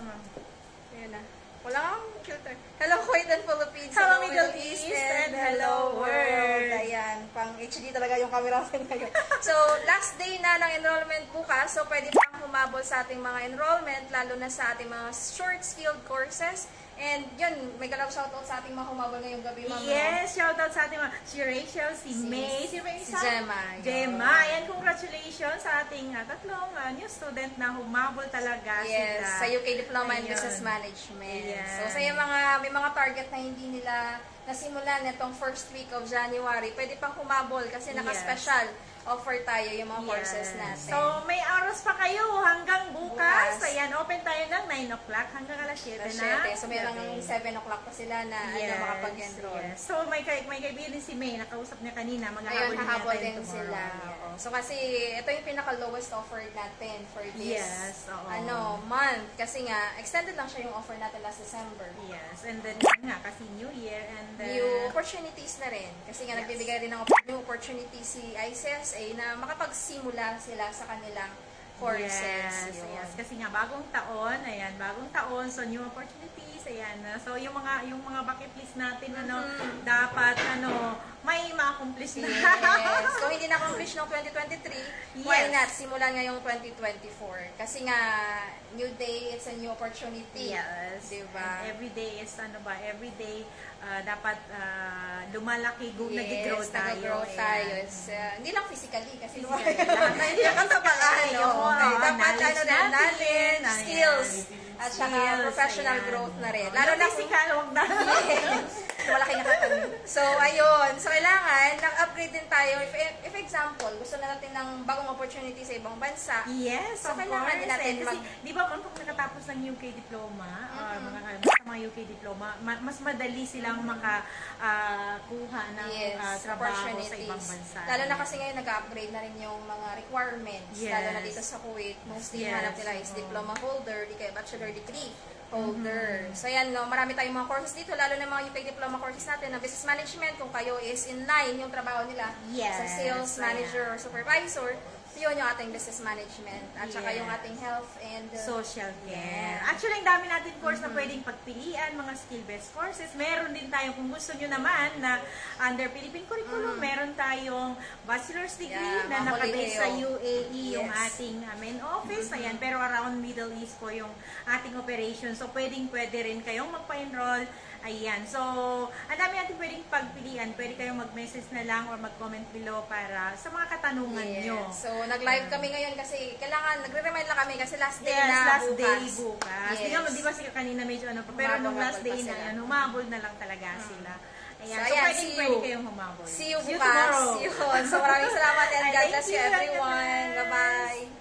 ma'am. Ayan na. Wala kang filter. Hello, Kuwait and Philippines. Hello, Middle East, and hello, world. Ayan, pang HD talaga yung camera natin ngayon. So, last day na ng enrollment bukas. So, pwede pang humabol sa ating mga enrollment, lalo na sa ating mga short skilled courses. And yun, may galaw shoutout sa ating mga humabol ngayong gabi, ma'am. Yes, shout out sa ating mga, si Rachel, si, Si- May, si May si Gemma, yun. Gemma, ayan, congratulations sa ating uh, tatlong uh, new student na humabol talaga Yes, sila. sa UK Diploma Ayun. Business Management. Ayan. So, sa yung mga, may mga target na hindi nila nasimulan nitong first week of January, pwede pang humabol kasi naka-special offer tayo yung mga courses Yes. natin. So, may oras pa kayo Ayan, open tayo ng 9 o'clock hanggang alas 7 Alas na. 7. So, may lang 7 o'clock pa sila na ano, makapag-enroll. yes. So, may, kay, may kaibigan din si May, nakausap niya kanina, maghahabol Ayun, din tomorrow. sila. Yes. Oo. So, kasi ito yung pinaka-lowest offer natin for this Yes, oo. ano, month. Kasi nga, extended lang siya yung offer natin last December. Yes, and then nga, kasi New Year and then... New opportunities na rin. Kasi nga, Yes. nagbibigay rin ng new opportunity si ICSA na makapagsimula sila sa kanilang courses. Yes, Yun. yes. Kasi nga bagong taon, ayan, bagong taon, so new opportunities, ayan. So yung mga yung mga bucket list natin ano, dapat ano, may ma-accomplish na. Yes. Kung hindi na-accomplish ng 2023, why Yes. not simulan ngayong 2024? Kasi nga, new day, it's a new opportunity. Yes. Diba? And every day is ano ba, every day ah, dapat ah, lumalaki, go, Yes, nag-grow tayo. nag-grow ayan. tayo. It's, uh, hindi lang physically, kasi Physically, lumalaki. hindi lang sa Oo, oo, okay. Dapat knowledge ano rin, natin, knowledge, skills, at saka Skills, professional ayan. growth na rin. Lalo na physical, wag na. So, ayun. So, kailangan, nag-upgrade din tayo. If, if example, gusto na natin ng bagong opportunity sa ibang bansa, Yes, So, of kailangan course. natin eh, kasi, mag- di ba, pag nakatapos ng UK diploma, or Mhm. mga, basta mga UK diploma, ma- mas madali silang makakuha ng yes, ah, trabaho sa ibang bansa. Lalo na kasi ngayon nag-upgrade na rin yung mga requirements. Yes. Lalo na dito sa Kuwait, mostly Yes, hanap nila is diploma holder, di kaya bachelor degree holder. Mm-hmm. So yan, no, marami tayong mga courses dito, lalo na mga UK diploma courses natin na business management, kung kayo is in line yung trabaho nila Yes, sa sales ayan. manager or supervisor, yun yung ating business management. At saka yung ating health and uh, Social care. Yeah. Actually, ang dami natin course na pwedeng pagpilian, mga skill-based courses. Meron din tayo, kung gusto nyo naman, na under Philippine curriculum, meron tayong bachelor's degree Yeah, na mga nakabase sa kolehiyo. UAE, yung Yes. ating uh, main office. Ayan, pero around Middle East po yung ating operation. So, pwedeng pwede rin kayong magpa-enroll. Ayan. So, ang dami natin pwedeng pagpilian. Pwede kayong mag-message na lang or mag-comment below para sa mga katanungan Yes. nyo. So, nag-live kami ngayon kasi kailangan, nagre-remind lang kami kasi last day Yes, na last bukas. day bukas. Yes. Di di ba sila kanina medyo ano pa, pero nung last day na yan, humabol na lang talaga sila. Ayan, So, so, ayan, pwede, see you. pwede kayong humabol. See you See you bukas. tomorrow. Yun. So, maraming salamat and God bless you everyone. Bye-bye.